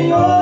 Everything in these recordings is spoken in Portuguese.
주세요.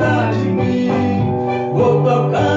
cuidar de mim. Vou tocar.